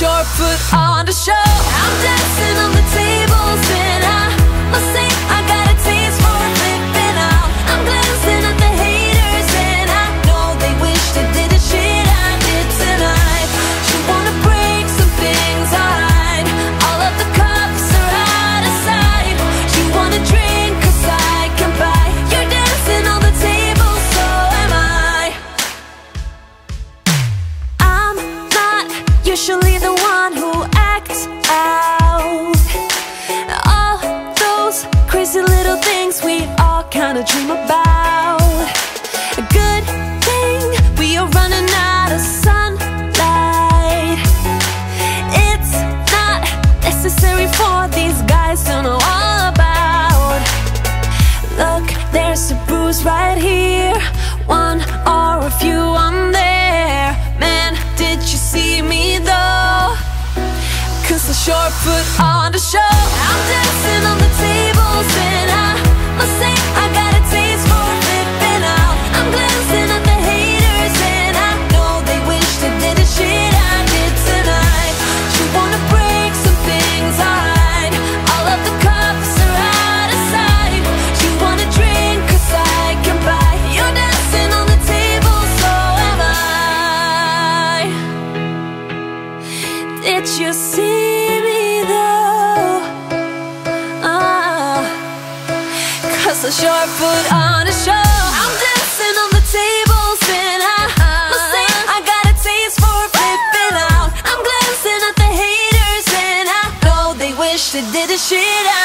sure foot on the show. We all kinda dream about. A good thing we are running out of sunlight. It's not necessary for these guys to know all about. Look, there's a bruise right here. One or a few on there. Man, did you see me though? Cause I sure put on the show. Sure put on a show. I'm dancing on the tables and I must say I got a taste for flipping out. I'm glancing at the haters and I know they wish they did the shit I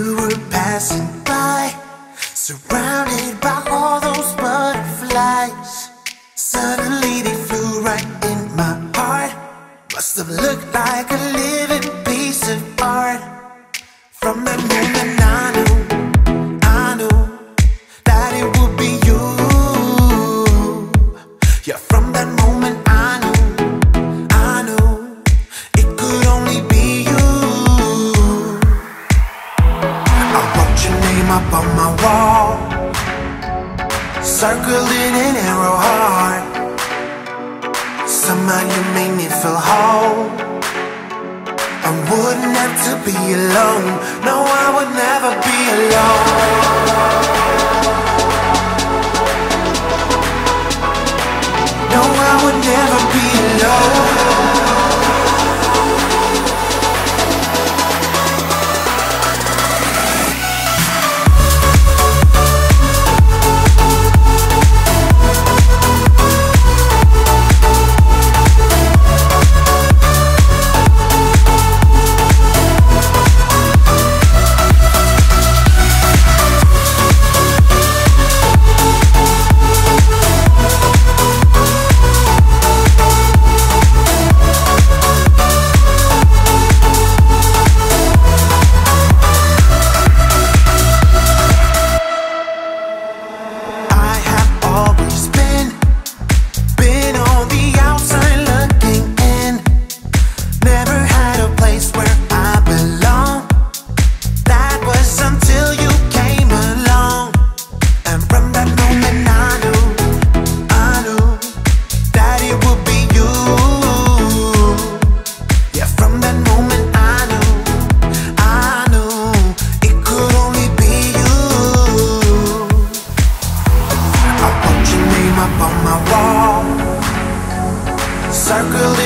You were passing by, surrounded by all those butterflies. Suddenly they flew right in my heart. Must have looked like a living up on my wall, Circling in an arrow heart. Somehow you made me feel whole. I wouldn't have to be alone. No, I would never be alone. Circled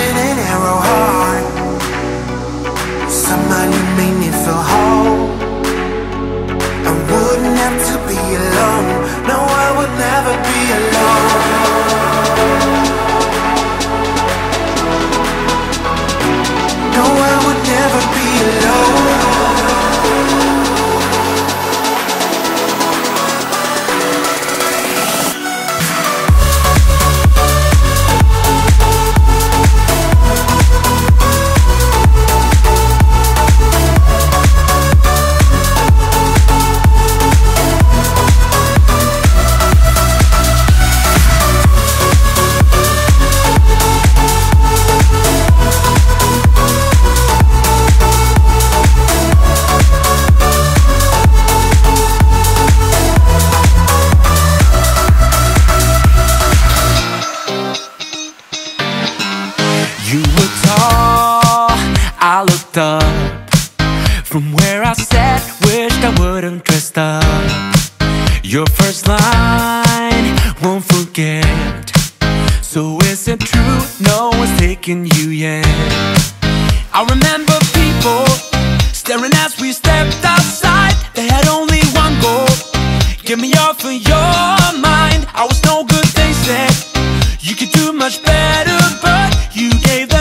looked up. From where I sat, wished I wouldn't dressed up. Your first line, won't forget. So is it true, no one's taking you yet. I remember people staring as we stepped outside. They had only one goal, get me off of your mind. I was no good, they said. You could do much better, but you gave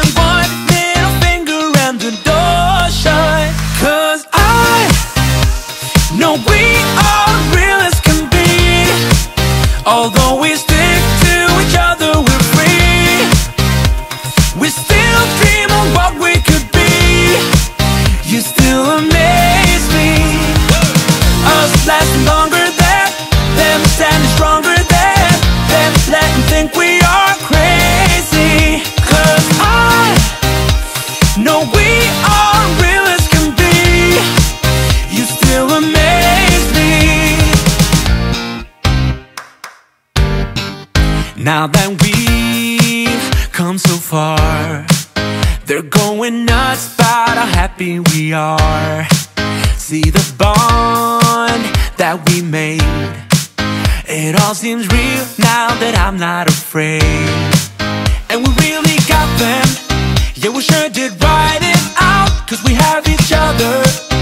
happy we are. See the bond that we made. It all seems real now that I'm not afraid. And we really got them. Yeah, we sure did write it out Cause we have each other.